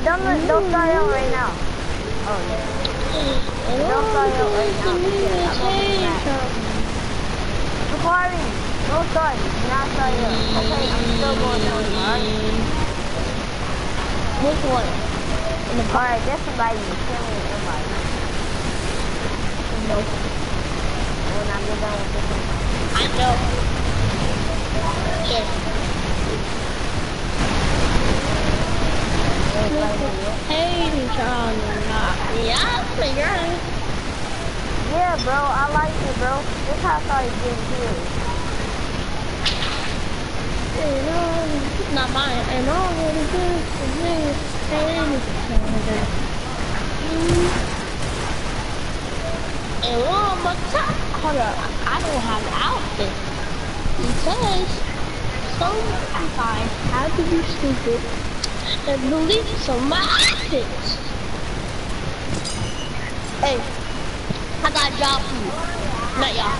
But don't don't start out right now. Oh yeah. Don't start out right now. Yeah, I'm gonna. Safari, don't start. Not start out. Okay, I'm still going down. Alright. Which one? Alright, just invite me. Send me an invite. No. When I get done with this one. I know. Yes. Hey, John. Yeah, figure Yeah, bro, I like it, bro. This how I started getting killed. Not mine. And all really good for me. And one more time. Hold. I don't have an outfit. Because some guy had to be stupid and delete some my outfits. Hey, I got a job for you. Not y'all.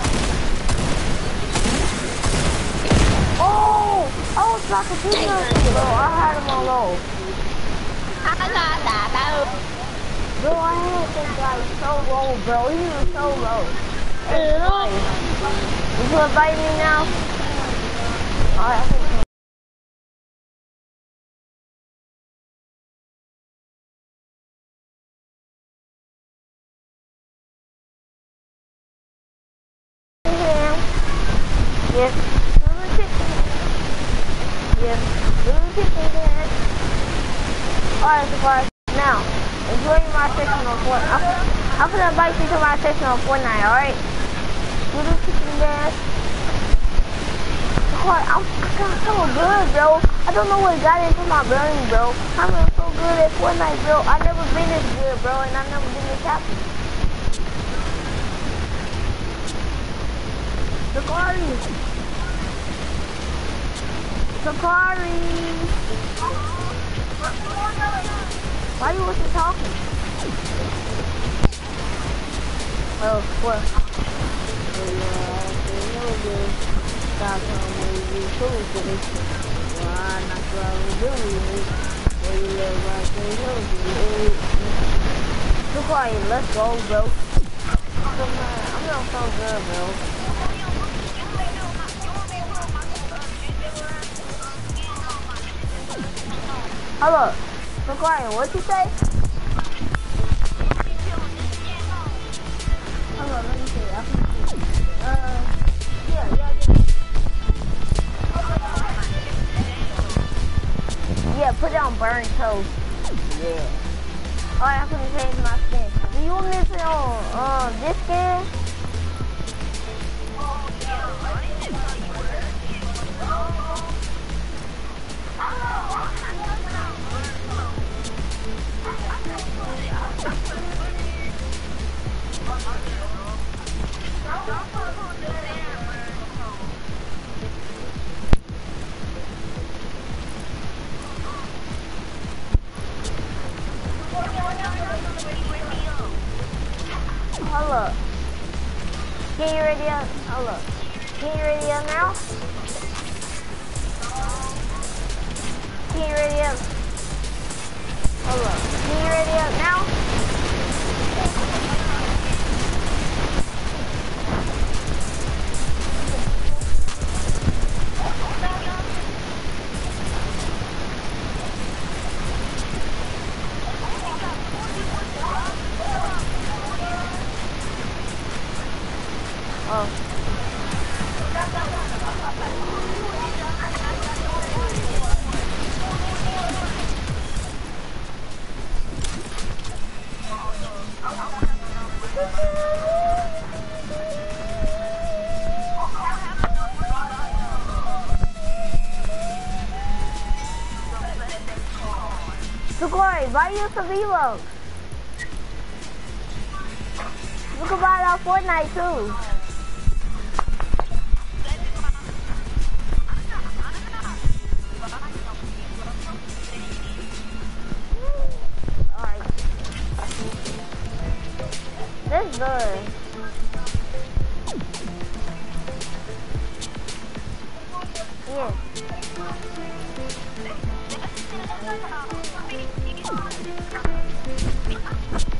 Oh! Oh, it's like a video, bro. I had him on low. I got that. Bro, I had this guy so low, bro. He was so low. Hey, Hello? you gonna invite me now? Alright, I think Ham. Yes. Little chicken. Yes. Little chicken dance. Alright, so far. Now, enjoy my session on Fortnite. I'm, I'm gonna invite you to my session on Fortnite, alright? Little chicken dance. I'm I'm so good, bro. I don't know what got into my brain, bro. I'm so good at Fortnite, bro. I've never been this good, bro, and I've never been this happy. Sakari. Sakari. Why you wasn't talking? Oh, what? Yeah, I know this. Stop telling me you cool for this. Why not try to do it? Where you live right there, you Sakari, let's go, bro. I'm not so good, bro. Hello. McGuire, what'd you say? Get you ready up. Hold up. You ready up now? Get you ready up. Hold you ready up now? You some V-Bucks. You can buy it on Fortnite too. Alright. This good. Yeah. Demonia, you made a. Uh,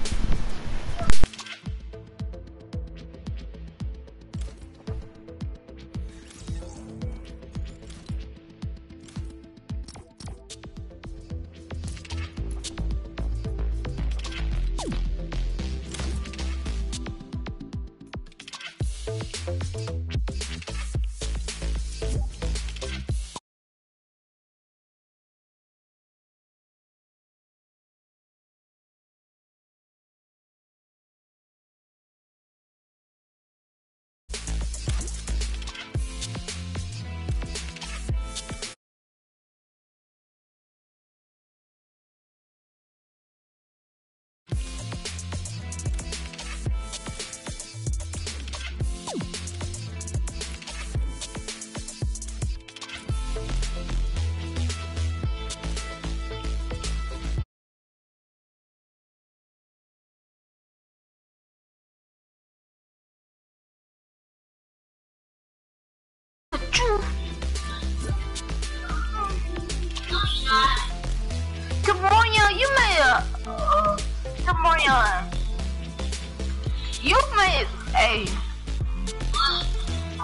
Demonia, you made a.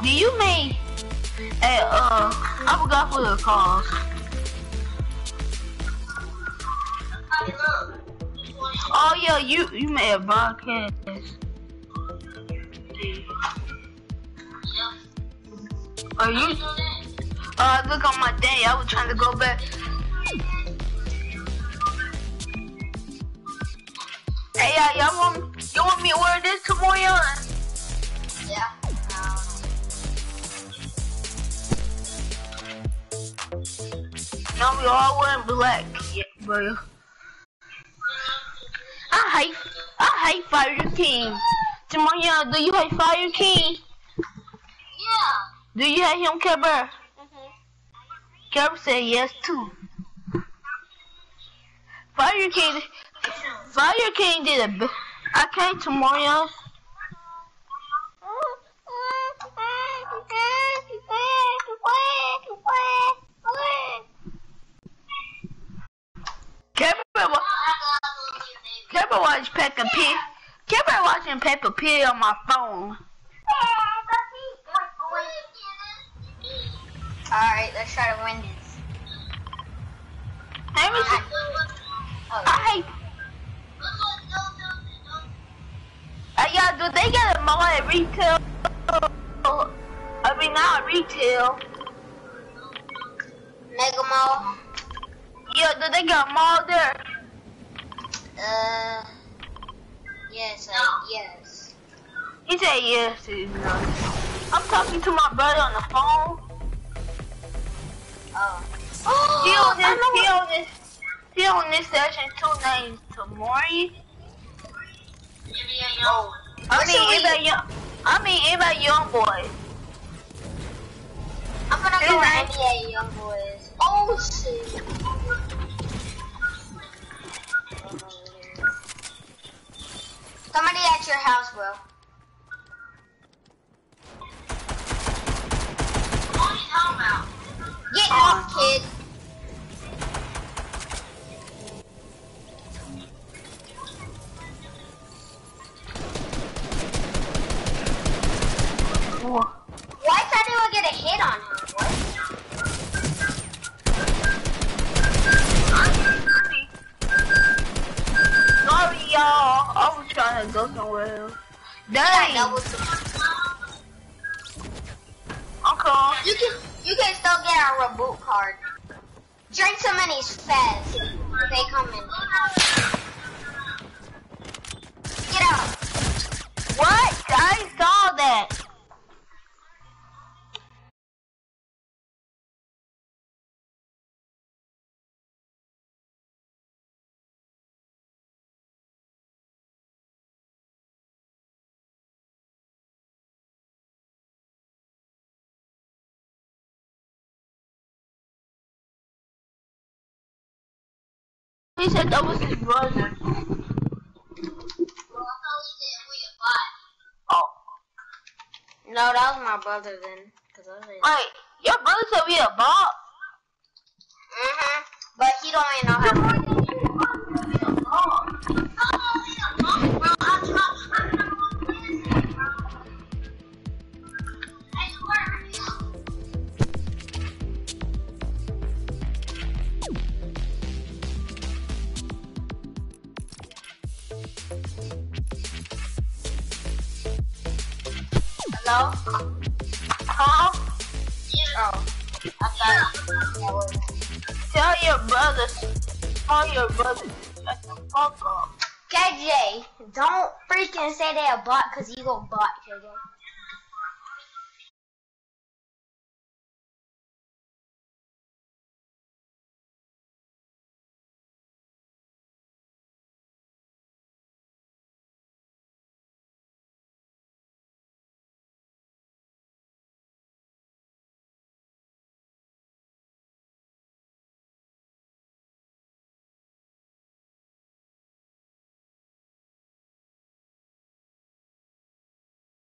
Do you make a. Uh, I forgot what it called. Oh yeah, you you made a broadcast. Are you? Uh, look on my day. I was trying to go back. Uh, y'all want you want me to wear this tomorrow? Yeah. No, we all wearing black. Yeah, bro. I hate I hate Fire King. Tomorrow, do you hate Fire King? Yeah. Do you hate him, Kebber? Kebber said yes too. Fire King, Fire King did a. b- I came tomorrow. Kebber, wa- Kebber watch Peppa Pig. Kebber watching Peppa Pig on my phone. Alright, let's try to win this. Let me see. I hate. Yeah, do they get a mall at retail? I mean, not retail. Mega Mall. Yeah, do they get a mall there? Uh, yes, I, yes. He said yes. I'm talking to my brother on the phone. Oh. He on this, he on this, he on this session two names Tamori. Oh. I What mean, anybody young, I mean, anybody young boy. I'm gonna go with. NBA Young Boys. Oh shit. Somebody at your house, bro. Get Trying to go somewhere else. Dang, Uncle. You can you can still get a reboot card. Drink some of these feds. They come in. Get out. What? I saw that. he said that was his brother. Oh. No, that was my brother then. Cause I was like, Wait, your brother said we a bot? Mm-hmm. But he don't even know how to. Thought Tell your brothers. Tell your brothers. KJ, don't freaking say they're a bot because you go bot, KJ.